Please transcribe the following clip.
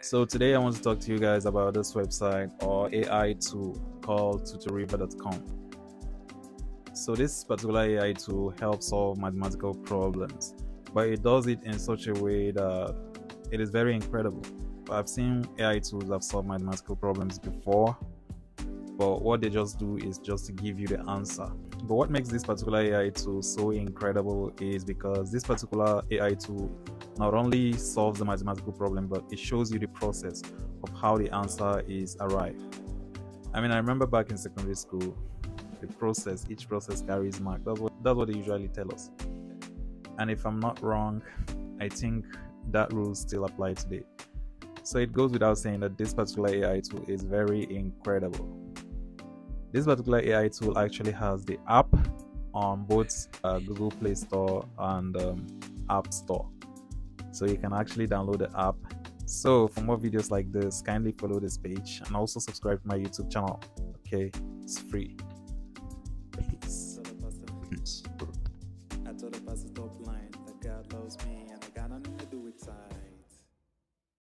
So today I want to talk to you guys about this website or AI tool called TutorEva.com. So this particular AI tool helps solve mathematical problems, but it does it in such a way that it is very incredible. I've seen AI tools that solve mathematical problems before, but what they just do is just to give you the answer. But what makes this particular AI tool so incredible is because this particular AI tool not only solves the mathematical problem, but it shows you the process of how the answer is arrived. I mean, I remember back in secondary school, the process, each process carries mark. That's what that's what they usually tell us. And if I'm not wrong, I think that rule still apply today. So it goes without saying that this particular AI tool is very incredible this particular AI tool actually has the app on both uh, Google Play Store and um, App Store. So you can actually download the app. So for more videos like this, kindly follow this page and also subscribe to my YouTube channel. Okay, it's free. Peace. Peace.